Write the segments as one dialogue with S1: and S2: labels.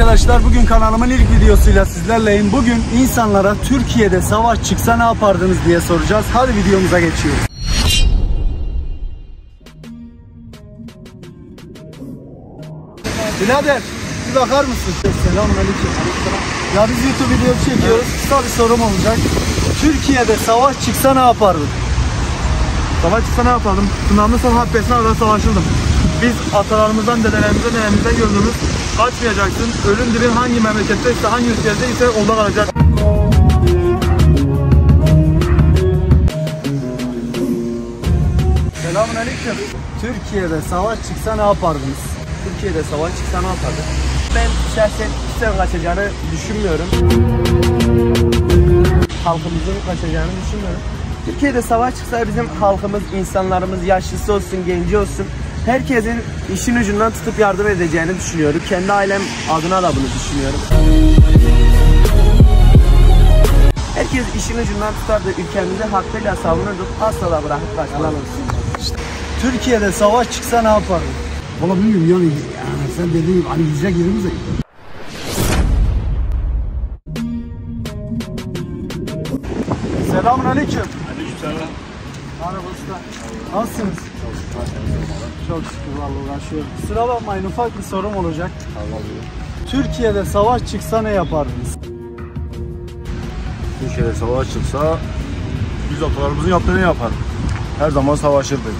S1: arkadaşlar. Bugün kanalımın ilk videosuyla sizlerleyim. Bugün insanlara Türkiye'de savaş çıksa ne yapardınız diye soracağız. Hadi videomuza geçiyoruz. Birader bir bakar mısın? Selamun aleyküm. Ya biz YouTube video çekiyoruz. Kısa bir sorum olacak. Türkiye'de savaş çıksa ne yapardın?
S2: Savaş çıksa ne yapalım? Tsunami savaş besine kadar savaşırdım. Biz atalarımızdan, dedelerimizden, nenemizden gördüğümüz kaçmayacaksın. Ölüm dirin hangi memlekette ise, hangi ülkede ise orada kalacak.
S1: Selamun aleyküm. Türkiye'de savaş çıksa ne yapardınız?
S3: Türkiye'de savaş çıksa ne yapardı? Ben şahsen kimsenin kaçacağını düşünmüyorum. Halkımızın kaçacağını düşünmüyorum. Türkiye'de savaş çıksa bizim halkımız, insanlarımız, yaşlısı olsun, genci olsun herkesin işin ucundan tutup yardım edeceğini düşünüyorum. Kendi ailem adına da bunu düşünüyorum. Herkes işin ucundan tutar da ülkemizi hakkıyla savunurduk. Asla da bırakıp kaçmaz.
S1: Türkiye'de savaş çıksa ne yapardın?
S4: Valla bilmiyorum yani, yani sen dediğin gibi hani yüzecek yerimiz de yok.
S1: Selamun aleyküm. Aleykümselam. Merhaba usta. Nasılsınız? Çok şükür vallahi uğraşıyorum. Kusura bakmayın ufak bir sorum olacak. Türkiye'de savaş çıksa ne yapardınız?
S2: Türkiye'de savaş çıksa biz atalarımızın yaptığını yapar. Her zaman savaşırdık.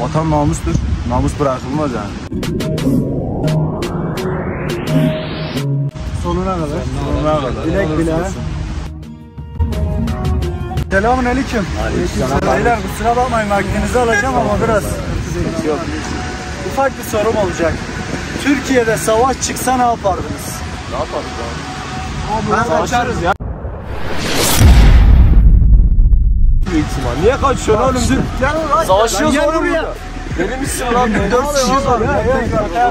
S2: Vatan namustur. Namus bırakılmaz yani.
S1: Sonuna kadar.
S2: Sonuna kadar.
S1: Bilek bile. Selamun aleyküm. Beyler kusura bakmayın vaktinizi alacağım ama biraz. Ufak bir sorum olacak. Türkiye'de savaş çıksa ne yapardınız?
S2: Ne yaparız ya?
S1: Ben kaçarız ya.
S2: Büyük ihtimal. Niye kaçıyorsun oğlum? Savaşıyoruz
S1: Gel
S2: oğlum burada. Misin lan? Dört kişiyiz
S1: ya,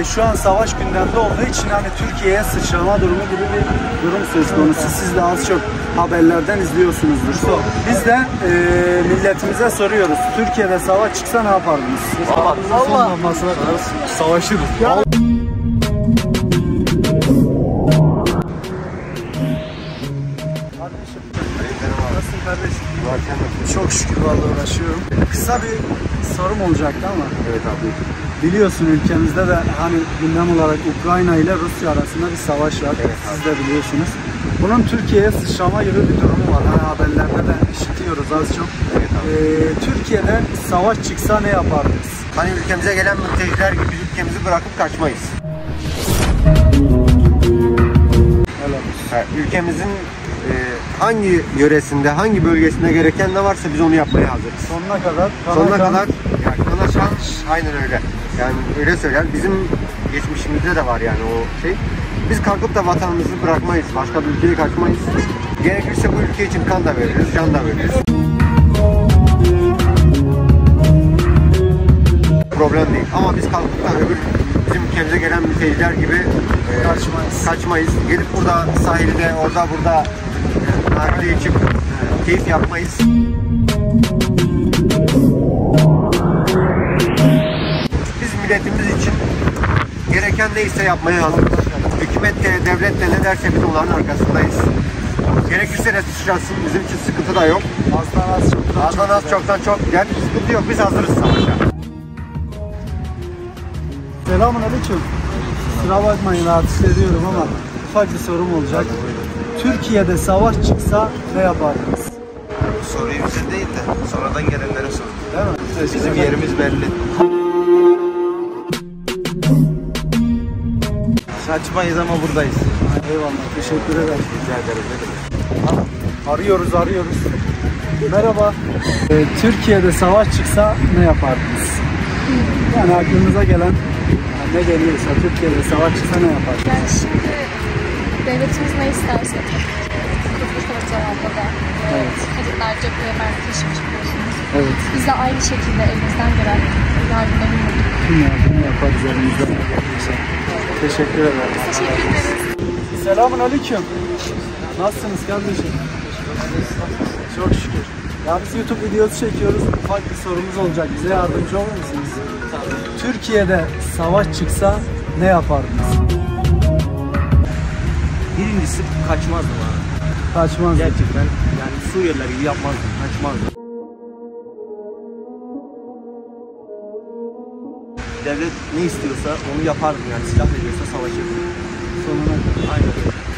S1: Ee, şu an savaş gündemde olduğu için hani Türkiye'ye sıçrama durumu gibi bir durum söz konusu. Siz de az çok haberlerden izliyorsunuzdur. Biz de e, milletimize soruyoruz. Türkiye'de savaş çıksa ne yapardınız? Allah.
S2: Savaşırız.
S1: Kardeşim. Çok şükür vallahi uğraşıyorum. Kısa bir sorum olacaktı ama.
S2: Evet abi.
S1: Biliyorsun ülkemizde de hani gündem olarak Ukrayna ile Rusya arasında bir savaş var. Siz de biliyorsunuz. Bunun Türkiye'ye sıçrama gibi bir durumu var. Hani haberlerde de işitiyoruz az çok. Ee, Türkiye'de savaş çıksa ne yapardınız?
S3: Hani ülkemize gelen mülteciler gibi ülkemizi bırakıp kaçmayız. Ha, ülkemizin hangi yöresinde, hangi bölgesinde gereken ne varsa biz onu yapmaya hazırız.
S1: Sonuna kadar.
S3: Sonuna
S1: kan-
S3: kadar yani kana şan aynen öyle. Yani öyle söyler. Bizim geçmişimizde de var yani o şey. Biz kalkıp da vatanımızı bırakmayız. Başka bir ülkeye kaçmayız. Gerekirse bu ülke için kan da veririz, can da veririz. Problem değil. Ama biz kalkıp da öbür bizim ülkemize gelen mülteciler gibi e,
S1: Kaçmayız.
S3: kaçmayız. Gelip burada sahilde, orada burada e, nargile içip e, keyif yapmayız. Biz milletimiz için gereken neyse yapmaya hazırız. Hükümet de, devlet de ne derse biz onların arkasındayız. Gerekirse de sıçrasın, bizim için sıkıntı da yok.
S1: Azdan az çoktan
S3: Azdan az çoktan çok gider, sıkıntı yok. Biz hazırız savaşa.
S1: Selamun aleyküm. Kusura bakmayın rahatsız ediyorum ama ufak bir sorum olacak. Türkiye'de savaş çıksa ne yapardınız?
S5: Soruyu bize değil de sonradan gelenlere sor.
S1: Değil mi?
S5: Bizim yerimiz belli. Saçmayız ama buradayız.
S1: Eyvallah. Teşekkür ederim.
S5: Rica ederim.
S1: Arıyoruz arıyoruz. Merhaba. Ee, Türkiye'de savaş çıksa ne yapardınız? Yani aklınıza gelen ne geliyorsa Türkiye'de savaş çıksa ne yapardınız?
S6: Yani şimdi devletimiz ne isterse Kurtuluş zamanında da
S1: Evet.
S6: kadınlar cepheye mermi taşımış biliyorsunuz.
S1: Evet.
S6: Biz de aynı şekilde elimizden gelen yardımda bulunduk.
S1: Tüm yardımı yaparız elimizden gelirse. Teşekkür ederim.
S6: Teşekkür ederiz.
S1: Selamun aleyküm. Nasılsınız kardeşim? Çok şükür. Ya biz YouTube videosu çekiyoruz. Ufak bir sorumuz olacak. Bize yardımcı olur musunuz? Türkiye'de savaş çıksa ne yapardınız?
S5: Birincisi kaçmazdım abi.
S1: Kaçmaz.
S5: Gerçekten yani Suriyeliler gibi yapmazdım, kaçmazdım. Devlet ne istiyorsa onu yapardım yani silah veriyorsa savaşırdım.
S1: Sonuna kadar.
S5: Aynen.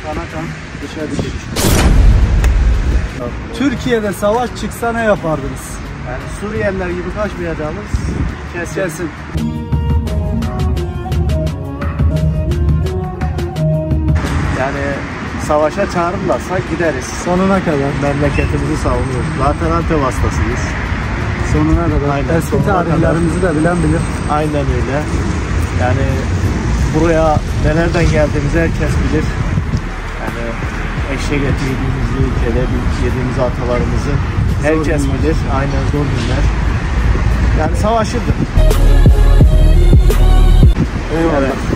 S1: Kana kan, dışa dışa. Türkiye'de savaş çıksa ne yapardınız?
S5: Yani Suriyeliler gibi kaçmayacağımız kesin.
S1: Kesin.
S5: Savaşa çağırırlarsa gideriz.
S1: Sonuna kadar.
S5: Memleketimizi savunuyoruz. Zaten Antep hastasıyız.
S1: Sonuna kadar.
S5: Aynen,
S1: Eski
S5: sonuna
S1: tarihlerimizi de bilen bilir.
S5: Aynen öyle. Yani buraya nelerden geldiğimizi herkes bilir. Yani eşek eti yediğimizi, kelebek yediğimizi atalarımızı herkes
S1: günler.
S5: bilir. Aynen zor günler. Yani savaşırdı.
S1: Eyvallah.
S5: Evet.